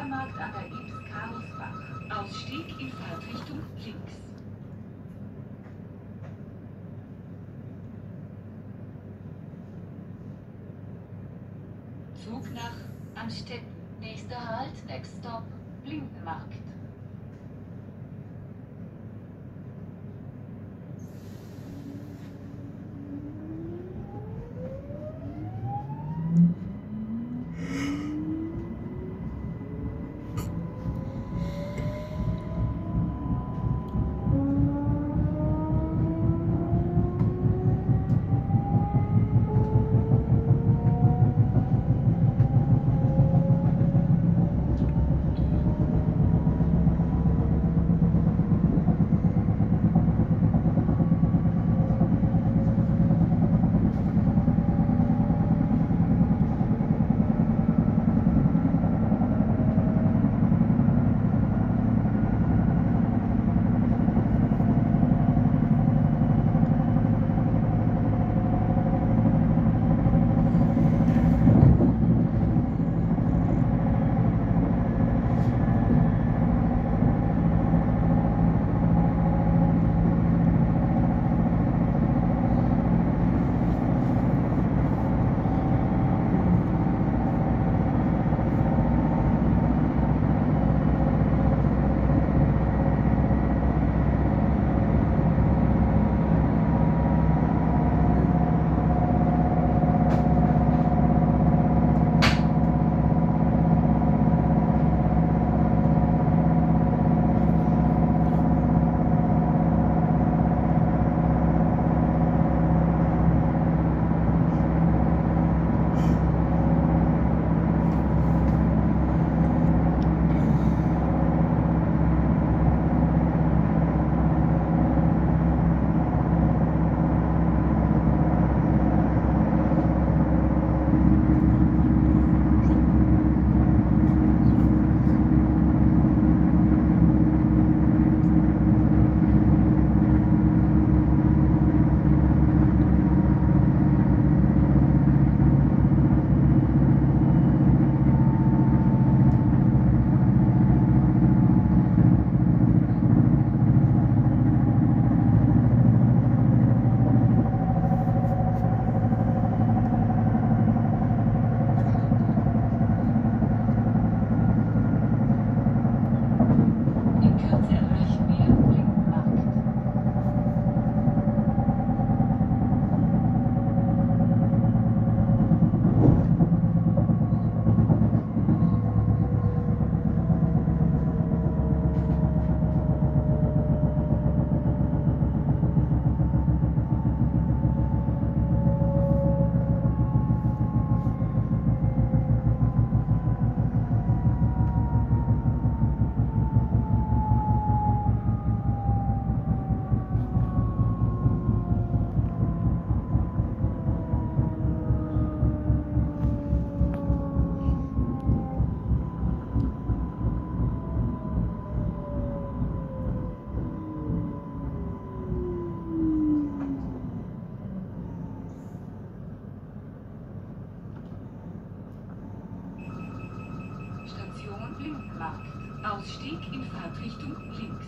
Neumarkt an der Ibs Karlsbach. Ausstieg in Fahrtrichtung links. Zug nach Amstetten. Nächster Halt, next stop, Blindenmarkt. Blindenmarkt. Ausstieg in Fahrtrichtung links.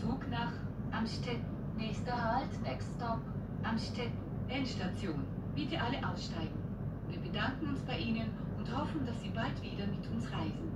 Zug nach Amstetten. Nächster Halt, next stop, Amstetten. Endstation. Bitte alle aussteigen. Wir bedanken uns bei Ihnen und hoffen, dass Sie bald wieder mit uns reisen.